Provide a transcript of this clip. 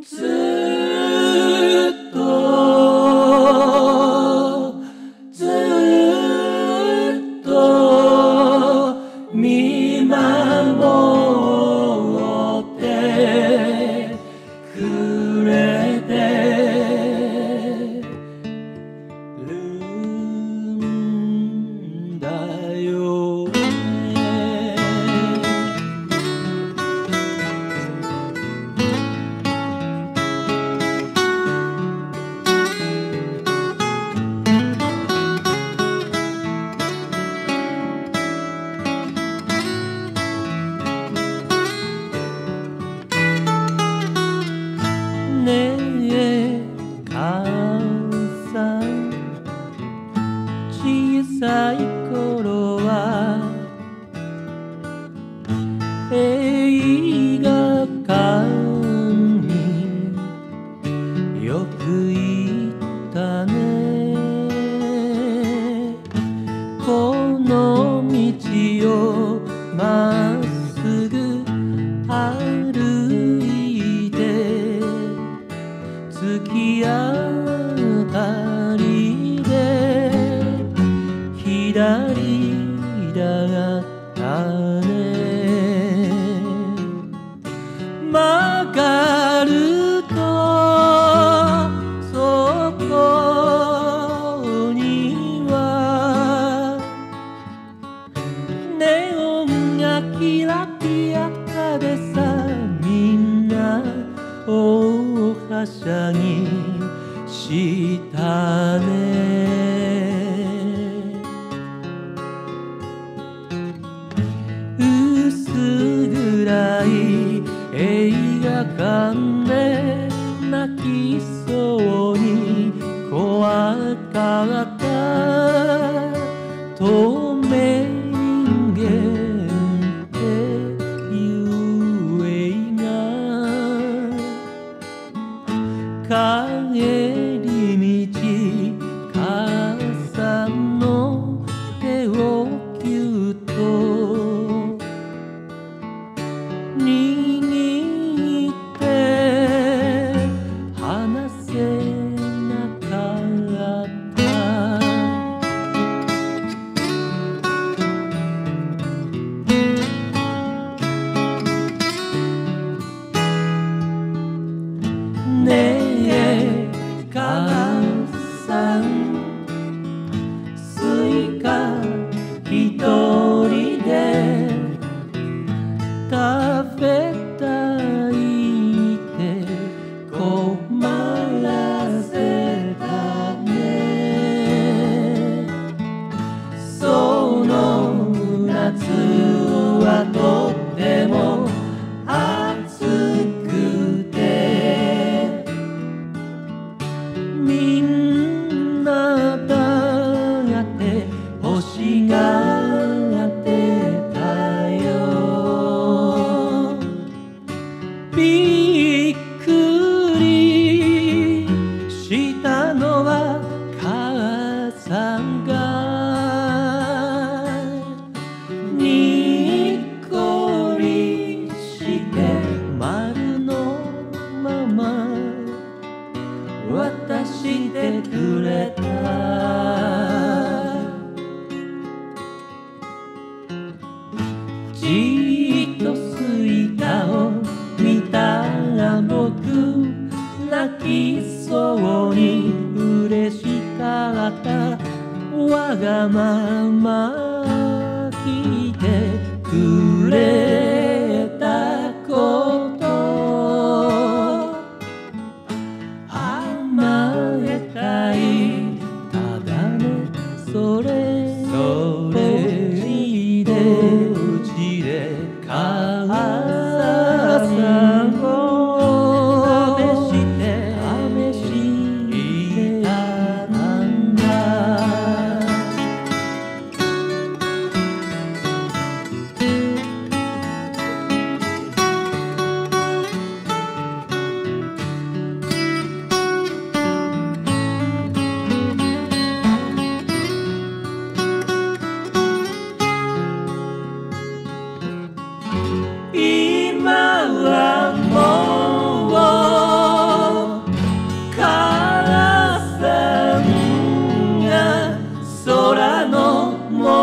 Soon. Hey. キラキラでさみんな大はしゃぎしたね。薄暗い映画館。じっとスイカを見たら僕泣きそうに嬉しかった。わがまま聞いてくれ。Uranon,